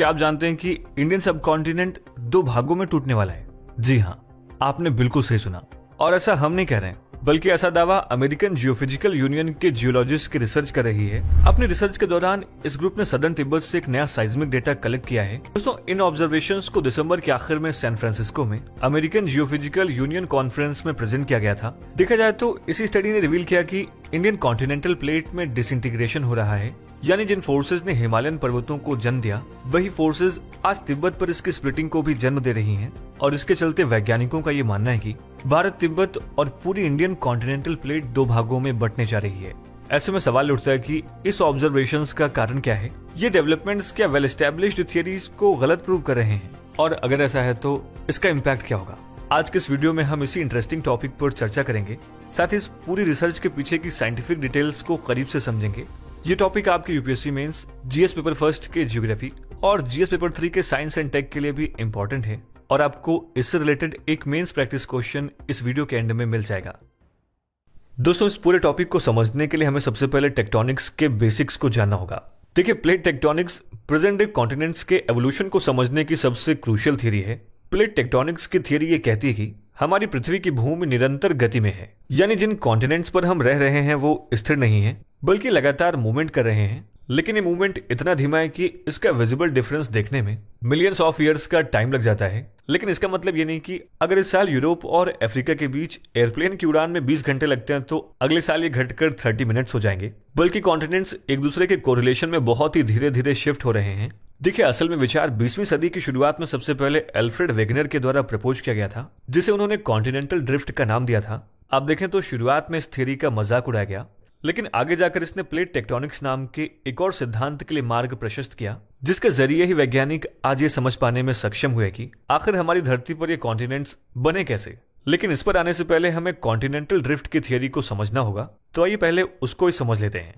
क्या आप जानते हैं कि इंडियन सब कॉन्टिनेंट दो भागों में टूटने वाला है? जी हाँ आपने बिल्कुल सही सुना। और ऐसा हम नहीं कह रहे हैं। बल्कि ऐसा दावा अमेरिकन जियोफिजिकल यूनियन के जियोलॉजिस्ट की रिसर्च कर रही है। अपनी रिसर्च के दौरान इस ग्रुप ने सदर्न तिब्बत से एक नया साइज्मिक डेटा कलेक्ट किया है। दोस्तों, इन ऑब्जर्वेशंस को दिसंबर के आखिर में सैन फ्रांसिस्को में अमेरिकन जियोफिजिकल यूनियन कॉन्फ्रेंस में प्रेजेंट किया गया था। देखा जाए तो इसी स्टडी ने रिवील किया कि इंडियन कॉन्टिनेंटल प्लेट में डिसइंटीग्रेशन हो रहा है, यानी जिन फोर्सेज ने हिमालयन पर्वतों को जन्म दिया, वही फोर्सेज आज तिब्बत पर इसकी स्प्लिटिंग को भी जन्म दे रही हैं। और इसके चलते वैज्ञानिकों का ये मानना है कि भारत, तिब्बत और पूरी इंडियन कॉन्टिनेंटल प्लेट दो भागों में बटने जा रही है। ऐसे में सवाल उठता है कि इस ऑब्जर्वेशन का कारण क्या है? ये डेवलपमेंट्स क्या वेल स्टेब्लिश्ड थियरीज को गलत प्रूव कर रहे हैं? और अगर ऐसा है तो इसका इम्पैक्ट क्या होगा? आज के इस वीडियो में हम इसी इंटरेस्टिंग टॉपिक पर चर्चा करेंगे, साथ ही इस पूरी रिसर्च के पीछे की साइंटिफिक डिटेल्स को करीब से समझेंगे। ये टॉपिक आपके UPSC mains GS paper first के जियोग्राफी और जीएस पेपर थ्री के साइंस एंड टेक के लिए भी इम्पोर्टेंट है। और आपको इससे रिलेटेड एक मेंस प्रैक्टिस क्वेश्चन इस वीडियो के एंड में मिल जाएगा। दोस्तों, इस पूरे टॉपिक को समझने के लिए हमें सबसे पहले टेक्टोनिक्स के बेसिक्स को जानना होगा। देखिए plate tectonics present day continents के एवोल्यूशन को समझने की सबसे क्रूशियल थियरी है। प्लेट टेक्टोनिक्स की थियरी ये कहती है कि हमारी पृथ्वी की भूमि निरंतर गति में है। यानी जिन कॉन्टिनेंट्स पर हम रह रहे हैं, वो स्थिर नहीं है, बल्कि लगातार मूवमेंट कर रहे हैं। लेकिन ये मूवमेंट इतना धीमा है कि इसका विजिबल डिफरेंस देखने में मिलियंस ऑफ़ ईयर्स का टाइम लग जाता है। लेकिन इसका मतलब ये नहीं कि अगर इस साल यूरोप और अफ्रीका के बीच एयरप्लेन की उड़ान में 20 घंटे लगते हैं तो अगले साल ये घटकर 30 मिनट्स हो जाएँगे। बल्कि कॉन्टिनेंट्स एक दूसरे के कोरिलेशन में बहुत ही धीरे धीरे शिफ्ट हो रहे हैं। देखिए, असल में विचार 20वीं सदी की शुरुआत में सबसे पहले एल्फ्रेड वेगनर के द्वारा प्रपोज किया गया था, जिसे उन्होंने कॉन्टिनेंटल ड्रिफ्ट का नाम दिया था। आप देखें तो शुरुआत में इस थ्योरी का मज़ाक उड़ाया गया। लेकिन आगे जाकर इसने प्लेट टेक्टोनिक्स नाम के एक और सिद्धांत के लिए मार्ग प्रशस्त किया, जिसके ज़रिए ही वैज्ञानिक आज ये समझ पाने में सक्षम हुए कि आखिर हमारी धरती पर ये कॉन्टिनेंट्स बने कैसे। लेकिन इस पर आने से पहले हमें कॉन्टिनेंटल ड्रिफ्ट की थियोरी को समझना होगा तो आइए पहले उसको ही समझ लेते हैं।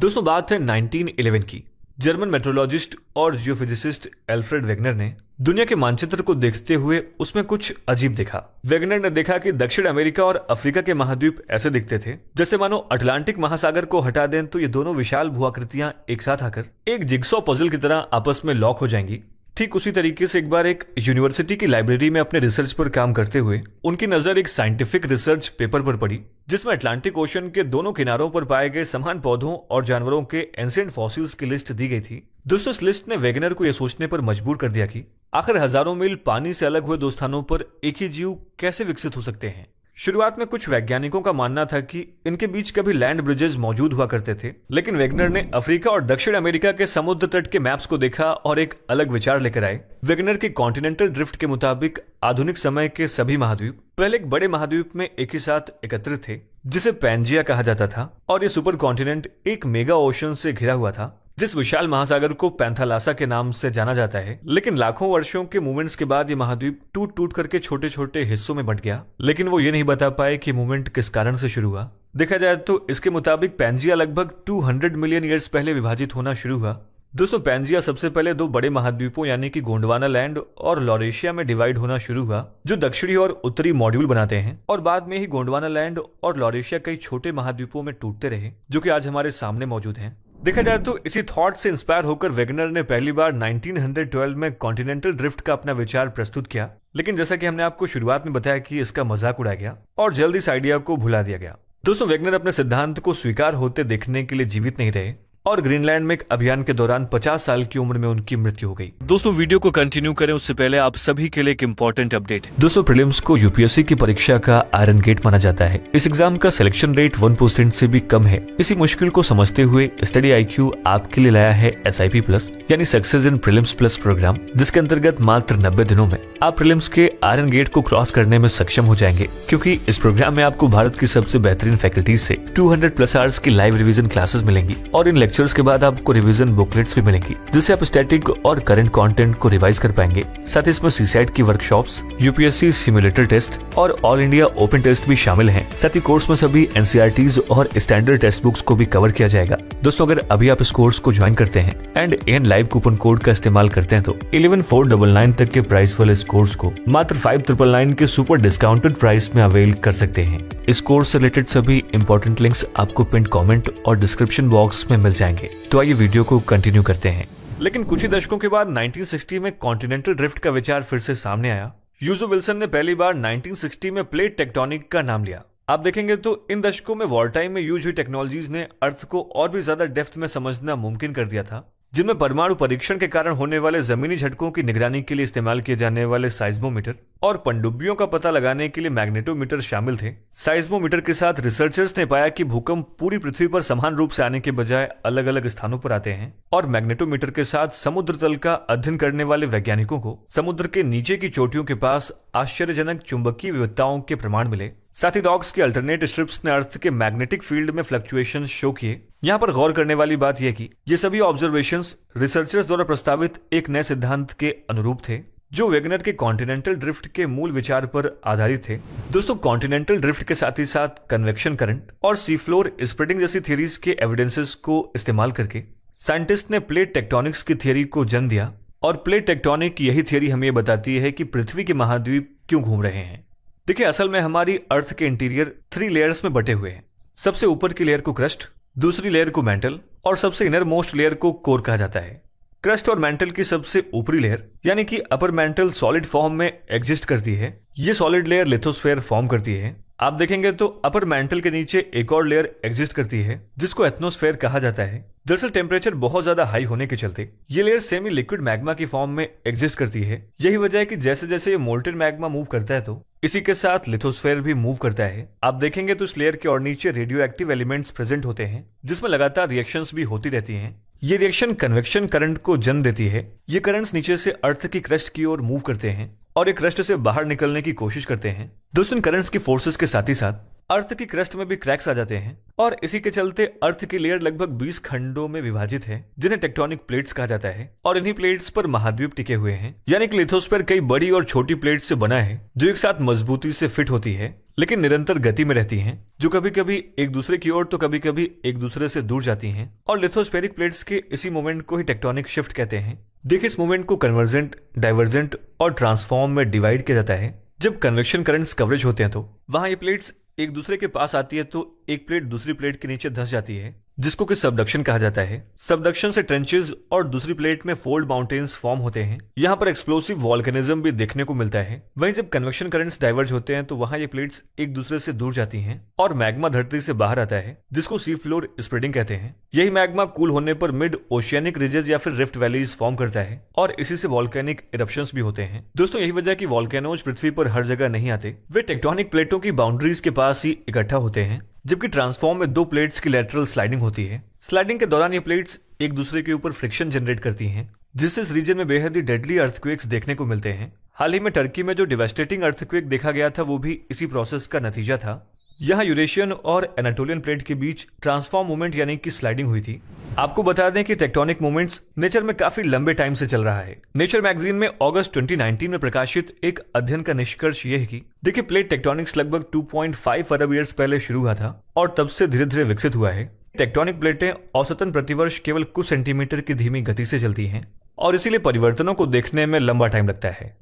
दोस्तों, बात है 1911 की। जर्मन मेट्रोलॉजिस्ट और जियोफिजिसिस्ट एल्फ्रेड वेगनर ने दुनिया के मानचित्र को देखते हुए उसमें कुछ अजीब देखा। वेगनर ने देखा कि दक्षिण अमेरिका और अफ्रीका के महाद्वीप ऐसे दिखते थे, जैसे मानो अटलांटिक महासागर को हटा दें तो ये दोनों विशाल भूआकृतियाँ एक साथ आकर एक जिग्सो पजल की तरह आपस में लॉक हो जाएँगी। ठीक उसी तरीके से एक बार एक यूनिवर्सिटी की लाइब्रेरी में अपने रिसर्च पर काम करते हुए, उनकी नज़र एक साइंटिफिक रिसर्च पेपर पर पड़ी, जिसमें अटलांटिक ओशन के दोनों किनारों पर पाए गए समान पौधों और जानवरों के एंसेंट फॉसिल्स की लिस्ट दी गई थी। दोस्तों, इस लिस्ट ने वेगनर को यह सोचने पर मजबूर कर दिया कि आखिर हज़ारों मील पानी से अलग हुए दो स्थानों पर एक ही जीव कैसे विकसित हो सकते हैं? शुरुआत में कुछ वैज्ञानिकों का मानना था कि इनके बीच कभी लैंड ब्रिजेस मौजूद हुआ करते थे, लेकिन वेगनर ने अफ्रीका और दक्षिण अमेरिका के समुद्र तट के मैप्स को देखा और एक अलग विचार लेकर आए। वेगनर के कॉन्टिनेंटल ड्रिफ्ट के मुताबिक आधुनिक समय के सभी महाद्वीप पहले एक बड़े महाद्वीप में एक ही साथ एकत्रित थे, जिसे पैंजिया कहा जाता था, और ये सुपर कॉन्टिनेंट एक मेगा ओशन से घिरा हुआ था। जिस विशाल महासागर को पैंथालासा के नाम से जाना जाता है, लेकिन लाखों वर्षों के मूवमेंट्स के बाद ये महाद्वीप टूट टूट करके छोटे छोटे हिस्सों में बट गया। लेकिन वो ये नहीं बता पाए कि मूवमेंट किस कारण से शुरू हुआ। देखा जाए तो इसके मुताबिक पैंजिया लगभग 200 मिलियन ईयर्स पहले विभाजित होना शुरू हुआ। दोस्तों, पैंजिया सबसे पहले दो बड़े महाद्वीपों, यानी कि गोंडवाना लैंड और लॉरेशिया में डिवाइड होना शुरू हुआ, जो दक्षिणी और उत्तरी मॉड्यूल बनाते हैं। और बाद में ही गोंडवाना लैंड और लॉरेशिया कई छोटे महाद्वीपों में टूटते रहे, जो कि आज हमारे सामने मौजूद हैं। देखा जाए तो इसी थॉट से इंस्पायर होकर वेगनर ने पहली बार 1912 में कॉन्टिनेंटल ड्रिफ्ट का अपना विचार प्रस्तुत किया। लेकिन जैसा कि हमने आपको शुरुआत में बताया कि इसका मज़ाक उड़ाया गया और जल्द इस आइडिया को भुला दिया गया। दोस्तों वेगनर अपने सिद्धांत को स्वीकार होते देखने के लिए जीवित नहीं रहे। और ग्रीनलैंड में एक अभियान के दौरान 50 साल की उम्र में उनकी मृत्यु हो गई। दोस्तों वीडियो को कंटिन्यू करें उससे पहले आप सभी के लिए एक इम्पोर्टेंट अपडेट दोस्तों प्रीलिम्स को यूपीएससी की परीक्षा का आयरन गेट माना जाता है। इस एग्ज़ाम का सिलेक्शन रेट वन परसेंट से भी कम है। इसी मुश्किल को समझते हुए स्टडी आईक्यू आपके लिए लाया है एसआईपी प्लस यानी success in prelims plus programme जिसके अंतर्गत मात्र नब्बे दिनों में आप प्रिलिम्स के आयरन गेट को क्रॉस करने में सक्षम हो जाएँगे क्योंकि इस प्रोग्राम में आपको भारत की सबसे बेहतरीन फैकल्टीज से 200 प्लस आवर्स की लाइव रिवीजन क्लासेस मिलेंगी और इन लेक्चर्स के बाद आपको रिविजन बुकलेट्स भी मिलेंगी, जिससे आप स्टैटिक और करंट कंटेंट को रिवाइज कर पाएँगे। साथ ही इसमें सीसैट की वर्कशॉप्स यूपीएससी सिमुलेटर टेस्ट और ऑल इंडिया ओपन टेस्ट भी शामिल हैं। साथ ही कोर्स में सभी एनसीआरटीज और स्टैंडर्ड टेक्स्ट बुक्स को भी कवर किया जाएगा। दोस्तों, अगर अभी आप इस कोर्स को ज्वाइन करते हैं and an live coupon code का इस्तेमाल करते हैं तो इलेवन फोर डबल नाइन तक के प्राइस वाले इस कोर्स को मात्र फाइव ट्रिपल नाइन के सुपर डिस्काउंटेड प्राइस में अवेल कर सकते हैं। इस कोर्स से रिलेटेड सभी इंपॉर्टेंट लिंक्स आपको पिंट कमेंट और डिस्क्रिप्शन बॉक्स में मिल जाएँगे। तो आइए वीडियो को कंटिन्यू करते हैं। लेकिन कुछ ही दशकों के बाद 1960 में कॉन्टिनेंटल ड्रिफ्ट का विचार फिर से सामने आया। यूजो विल्सन ने पहली बार 1960 में प्लेट टेक्टोनिक का नाम लिया। आप देखेंगे तो इन दशकों में वॉर टाइम में यूज़ हुई टेक्नोलॉजीज़ ने अर्थ को और भी ज़्यादा डेप्थ में समझना मुमकिन कर दिया था। जिनमें परमाणु परीक्षण के कारण होने वाले जमीनी झटकों की निगरानी के लिए इस्तेमाल किए जाने वाले साइज्मोमीटर और पनडुब्बियों का पता लगाने के लिए मैग्नेटोमीटर शामिल थे। साइज्मोमीटर के साथ रिसर्चर्स ने पाया कि भूकंप पूरी पृथ्वी पर समान रूप से आने के बजाय अलग अलग स्थानों पर आते हैं और मैग्नेटोमीटर के साथ समुद्र तल का अध्ययन करने वाले वैज्ञानिकों को समुद्र के नीचे की चोटियों के पास आश्चर्यजनक चुंबकीय विविधताओं के प्रमाण मिले। साथ ही डॉग्स के अल्टरनेट स्ट्रिप्स ने अर्थ के मैग्नेटिक फ़ील्ड में फ्लक्चुएशन शो किए। यहाँ पर गौर करने वाली बात यह कि ये सभी ऑब्जर्वेशन रिसर्चर्स द्वारा प्रस्तावित एक नए सिद्धांत के अनुरूप थे, जो वेगनर के कॉन्टिनेंटल ड्रिफ्ट के मूल विचार पर आधारित थे। दोस्तों कॉन्टिनेंटल ड्रिफ्ट के साथ ही साथ कन्वेक्शन करंट और सी फ्लोर स्प्रेडिंग जैसी थियरीज के एविडेंसेस को इस्तेमाल करके साइंटिस्ट ने प्लेट टेक्टोनिक्स की थियरी को जन्म दिया और प्लेट टेक्टोनिक यही थियरी हमें बताती है कि पृथ्वी के महाद्वीप क्यों घूम रहे हैं। देखिए, असल में हमारी अर्थ के इंटीरियर थ्री लेयर्स में बटे हुए हैं। सबसे ऊपर की लेयर को क्रस्ट दूसरी लेयर को मेंटल और सबसे इनर मोस्ट लेयर को कोर कहा जाता है। क्रस्ट और मेंटल की सबसे ऊपरी लेयर यानी कि अपर मेंटल सॉलिड फॉर्म में एग्जिस्ट करती है। ये सॉलिड लेयर लिथोस्फेयर फॉर्म करती है। आप देखेंगे तो अपर मेंटल के नीचे एक और लेयर एग्जिस्ट करती है, जिसको एथनोस्फेयर कहा जाता है। दरअसल टेम्परेचर बहुत ज़्यादा हाई होने के चलते, ये लेयर सेमी लिक्विड मैग्मा की फॉर्म में एग्जिस्ट करती है। यही वजह है कि जैसे जैसे ये मोल्टेन मैग्मा मूव करता है तो इसी के साथ लिथोस्फेयर भी मूव करता है। आप देखेंगे तो इस लेयर के और नीचे रेडियो एक्टिव एलिमेंट्स प्रेजेंट होते हैं, जिसमें लगातार रिएक्शंस भी होती रहती हैं। ये रिएक्शन कन्वेक्शन करंट को जन्म देती है। ये करंट्स नीचे से अर्थ की क्रस्ट की ओर मूव करते हैं। और एक रेस्ट से बाहर निकलने की कोशिश करते हैं। दोस्तों करंट्स की फोर्सेस के साथ ही साथ अर्थ की क्रस्ट में भी क्रैक्स आ जाते हैं और इसी के चलते अर्थ की लेयर लगभग 20 खंडों में विभाजित है, जिन्हें टेक्टोनिक प्लेट्स कहा जाता है और इन्हीं प्लेट्स पर महाद्वीप टिके हुए हैं। यानी कि लिथोस्फेयर कई बड़ी और छोटी प्लेट्स से बना है, जो एक साथ मजबूती से फिट होती है, लेकिन निरंतर गति में रहती हैं, जो कभी कभी एक दूसरे की ओर तो कभी कभी एक दूसरे से दूर जाती हैं। और लिथोस्फेरिक प्लेट्स के इसी मोमेंट को ही टेक्टोनिक शिफ्ट कहते हैं। देखिए इस मोमेंट को कन्वर्जेंट डाइवर्जेंट और ट्रांसफॉर्म में डिवाइड किया जाता है। जब कन्वेक्शन करंट्स कवरेज होते हैं तो वहाँ ये प्लेट्स एक दूसरे के पास आती है तो एक प्लेट दूसरी प्लेट के नीचे धस जाती है। जिसको कि सबडक्शन कहा जाता है। सबडक्शन से ट्रेंचेस और दूसरी प्लेट में फोल्ड माउंटेन्स फॉर्म होते हैं। यहाँ पर एक्सप्लोसिव वॉल्केनिज्म भी देखने को मिलता है। वहीं जब कन्वेक्शन करंट्स डाइवर्ज होते हैं तो वहाँ ये प्लेट्स एक दूसरे से दूर जाती हैं और मैग्मा धरती से बाहर आता है, जिसको सी फ्लोर स्प्रेडिंग कहते हैं। यही मैग्मा कूल होने पर मिड ओशियनिक रिजेस या फिर रिफ्ट वैलीज फॉर्म करता है और इसी से वॉल्केनिक इरप्शन भी होते हैं। दोस्तों, यही वजह की वॉल्केनोज पृथ्वी पर हर जगह नहीं आते। वे टेक्टोनिक प्लेटों की बाउंड्रीज के पास ही इकट्ठा होते हैं। जबकि ट्रांसफॉर्म में दो प्लेट्स की लेटरल स्लाइडिंग होती है। स्लाइडिंग के दौरान ये प्लेट्स एक दूसरे के ऊपर फ्रिक्शन जनरेट करती हैं, जिससे इस रीजन में बेहद ही डेडली अर्थक्वेक्स देखने को मिलते हैं। हाल ही में टर्की में जो डिवेस्टेटिंग अर्थक्वेक देखा गया था, वो भी इसी प्रोसेस का नतीजा था। यहाँ यूरेशियन और एनाटोलियन प्लेट के बीच ट्रांसफॉर्म मूवमेंट यानी कि स्लाइडिंग हुई थी। आपको बता दें कि टेक्टोनिक मूवमेंट्स नेचर में काफ़ी लंबे टाइम से चल रहा है। नेचर मैगजीन में अगस्त 2019 में प्रकाशित एक अध्ययन का निष्कर्ष यह है कि देखिए प्लेट टेक्टोनिक्स लगभग 2.5 अरब ईयर्स पहले शुरू हुआ था और तब से धीरे धीरे विकसित हुआ है। टेक्टोनिक प्लेटें औसतन प्रतिवर्ष केवल कुछ सेंटीमीटर की धीमी गति से चलती हैं और इसीलिए परिवर्तनों को देखने में लंबा टाइम लगता है।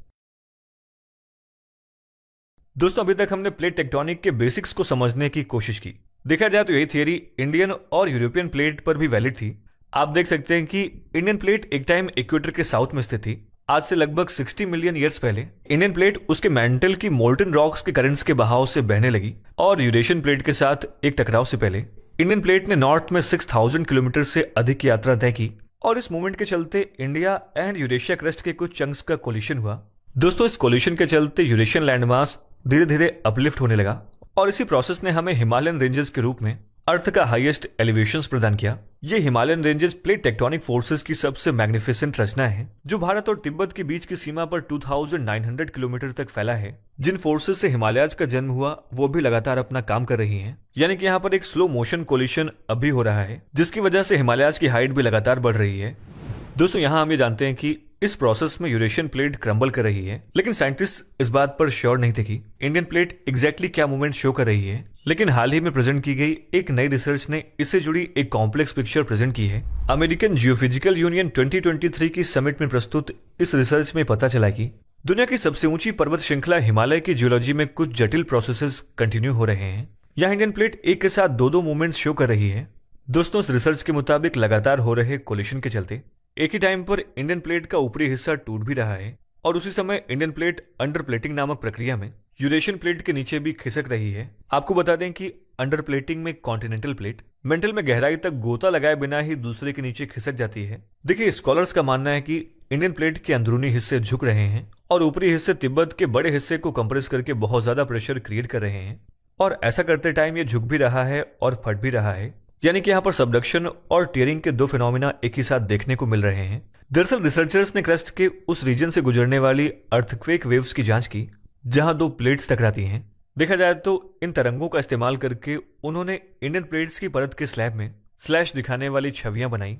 दोस्तों, अभी तक हमने प्लेट टेक्टोनिक के बेसिक्स को समझने की कोशिश की। देखा जाए तो यही थियरी इंडियन और यूरोपियन प्लेट पर भी वैलिड थी। आप देख सकते हैं कि इंडियन प्लेट एक टाइम इक्वेटर के साउथ में स्थित थी। आज से लगभग 60 मिलियन ईयर्स पहले इंडियन प्लेट उसके मेंटल की मोल्टन रॉक्स के करंट्स के बहाव से बहने लगी और यूरेशियन प्लेट के साथ एक टकराव से पहले इंडियन प्लेट ने नॉर्थ में 6000 किलोमीटर से अधिक यात्रा तय की और इस मूवमेंट के चलते इंडिया एंड यूरेशिया क्रस्ट के कुछ चंक्स का कोलिशन हुआ। दोस्तों, इस कोलिशन के चलते यूरेशियन लैंडमास धीरे धीरे अपलिफ्ट होने लगा और इसी प्रोसेस ने हमें हिमालयन रेंजेस के रूप में अर्थ का हाईएस्ट एलिवेशन प्रदान किया। ये Himalayan ranges plate tectonic forces की सबसे मैग्निफिसेंट रचना है, जो भारत और तिब्बत के बीच की सीमा पर 2900 किलोमीटर तक फैला है। जिन फोर्सेस से हिमालयाज का जन्म हुआ, वो भी लगातार अपना काम कर रही हैं। यानी कि यहाँ पर एक स्लो मोशन कोलिशन अभी हो रहा है, जिसकी वजह से हिमालयाज की हाइट भी लगातार बढ़ रही है। दोस्तों, यहाँ हम ये जानते हैं कि इस प्रोसेस में यूरेशियन प्लेट क्रम्बल कर रही है, लेकिन साइंटिस्ट इस बात पर श्योर नहीं थे कि इंडियन प्लेट एग्जैक्टली क्या मूवमेंट शो कर रही है। लेकिन हाल ही में प्रेजेंट की गई एक नई रिसर्च ने इससे जुड़ी एक कॉम्प्लेक्स पिक्चर प्रेजेंट की है। अमेरिकन जियोफिजिकल यूनियन 2023 की समिट में प्रस्तुत इस रिसर्च में पता चला कि दुनिया की सबसे ऊँची पर्वत श्रृंखला हिमालय की जियोलॉजी में कुछ जटिल प्रोसेसेस कंटिन्यू हो रहे हैं। यहाँ इंडियन प्लेट एक के साथ दो दो मूवमेंट शो कर रही है। दोस्तों, इस रिसर्च के मुताबिक लगातार हो रहे कोलिशन के चलते एक ही टाइम पर इंडियन प्लेट का ऊपरी हिस्सा टूट भी रहा है और उसी समय इंडियन प्लेट अंडर प्लेटिंग नामक प्रक्रिया में यूरेशियन प्लेट के नीचे भी खिसक रही है। आपको बता दें कि अंडर प्लेटिंग में कॉन्टिनेंटल प्लेट मेंटल में गहराई तक गोता लगाए बिना ही दूसरे के नीचे खिसक जाती है। देखिए स्कॉलर्स का मानना है कि इंडियन प्लेट के अंदरूनी हिस्से झुक रहे हैं और ऊपरी हिस्से तिब्बत के बड़े हिस्से को कंप्रेस करके बहुत ज़्यादा प्रेशर क्रिएट कर रहे हैं। और ऐसा करते टाइम ये झुक भी रहा है और फट भी रहा है। यानी कि यहाँ पर सबडक्शन और टेयरिंग के दो फिनोमिना एक ही साथ देखने को मिल रहे हैं। दरअसल रिसर्चर्स ने क्रस्ट के उस रीजन से गुजरने वाली अर्थक्वेक वेव्स की जाँच की, जहाँ दो प्लेट्स टकराती हैं। देखा जाए तो इन तरंगों का इस्तेमाल करके उन्होंने इंडियन प्लेट्स की परत के स्लैब में स्लैश दिखाने वाली छवियाँ बनाई।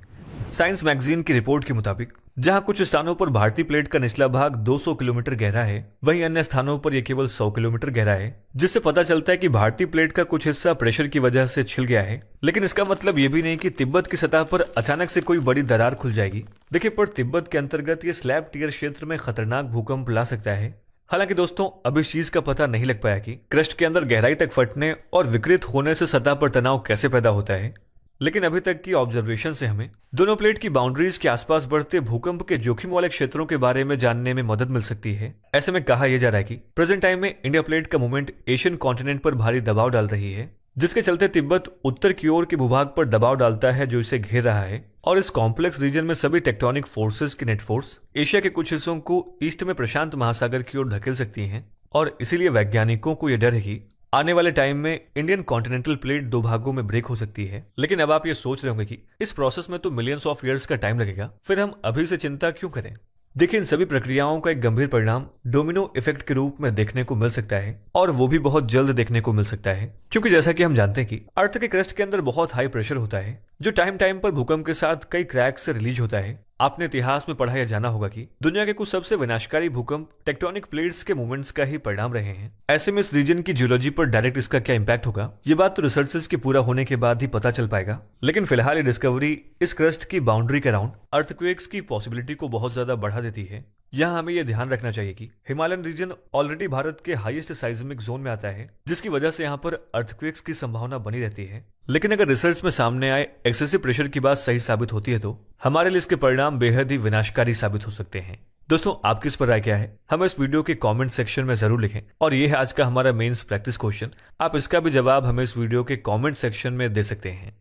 साइंस मैगजीन की रिपोर्ट के मुताबिक, जहाँ कुछ स्थानों पर भारतीय प्लेट का निचला भाग 200 किलोमीटर गहरा है, वहीं अन्य स्थानों पर यह केवल 100 किलोमीटर गहरा है, जिससे पता चलता है कि भारतीय प्लेट का कुछ हिस्सा प्रेशर की वजह से छिल गया है। लेकिन इसका मतलब ये भी नहीं कि तिब्बत की सतह पर अचानक से कोई बड़ी दरार खुल जाएगी। देखिए, पर तिब्बत के अंतर्गत ये स्लैब टीयर क्षेत्र में खतरनाक भूकंप ला सकता है। हालाँकि दोस्तों, अब इस चीज़ का पता नहीं लग पाया कि क्रस्ट के अंदर गहराई तक फटने और विकृत होने से सतह पर तनाव कैसे पैदा होता है। लेकिन अभी तक की ऑब्जर्वेशन से हमें दोनों प्लेट की बाउंड्रीज के आसपास बढ़ते भूकंप के जोखिम वाले क्षेत्रों के बारे में जानने में मदद मिल सकती है। ऐसे में कहा यह जा रहा है कि प्रेजेंट टाइम में इंडिया प्लेट का मूवमेंट एशियन कॉन्टिनेंट पर भारी दबाव डाल रही है, जिसके चलते तिब्बत उत्तर की ओर के भूभाग पर दबाव डालता है जो इसे घेर रहा है और इस कॉम्प्लेक्स रीजन में सभी टेक्टोनिक फोर्सेस की नेटफोर्स एशिया के कुछ हिस्सों को ईस्ट में प्रशांत महासागर की ओर धकेल सकती हैं और इसीलिए वैज्ञानिकों को यह डर है आने वाले टाइम में इंडियन कॉन्टिनेंटल प्लेट दो भागों में ब्रेक हो सकती है। लेकिन अब आप ये सोच रहे होंगे कि इस प्रोसेस में तो मिलियंस ऑफ़ ईयर्स का टाइम लगेगा। फिर हम अभी से चिंता क्यों करें? देखिए, इन सभी प्रक्रियाओं का एक गंभीर परिणाम डोमिनो इफ़ेक्ट के रूप में देखने को मिल सकता है और वो भी बहुत जल्द देखने को मिल सकता है। क्योंकि जैसा कि हम जानते हैं कि अर्थ के क्रस्ट के अंदर बहुत हाई प्रेशर होता है, जो टाइम टाइम पर भूकंप के साथ कई क्रैक से रिलीज़ होता है। आपने इतिहास में पढ़ा या जाना होगा कि दुनिया के कुछ सबसे विनाशकारी भूकंप टेक्टोनिक प्लेट्स के मूवमेंट्स का ही परिणाम रहे हैं। ऐसे में इस रीजन की जियोलॉजी पर डायरेक्ट इसका क्या इम्पैक्ट होगा? ये बात तो रिसर्चेस के पूरा होने के बाद ही पता चल पाएगा। लेकिन फ़िलहाल ये डिस्कवरी इस क्रस्ट की बाउंड्री के अराउंड अर्थक्वेक्स की पॉसिबिलिटी को बहुत ज़्यादा बढ़ा देती है। यहाँ हमें यह ध्यान रखना चाहिए कि हिमालयन रीजन ऑलरेडी भारत के हाईएस्ट साइजमिक जोन में आता है, जिसकी वजह से यहाँ पर अर्थक्वेक्स की संभावना बनी रहती है। लेकिन अगर रिसर्च में सामने आए एक्सेसिव प्रेशर की बात सही साबित होती है तो हमारे लिए इसके परिणाम बेहद ही विनाशकारी साबित हो सकते हैं। दोस्तों, आपकी इस पर राय क्या है? हमें इस वीडियो के कमेंट सेक्शन में ज़रूर लिखें। और ये है आज का हमारा मेंस प्रैक्टिस क्वेश्चन आप इसका भी जवाब हमें इस वीडियो के कमेंट सेक्शन में दे सकते हैं।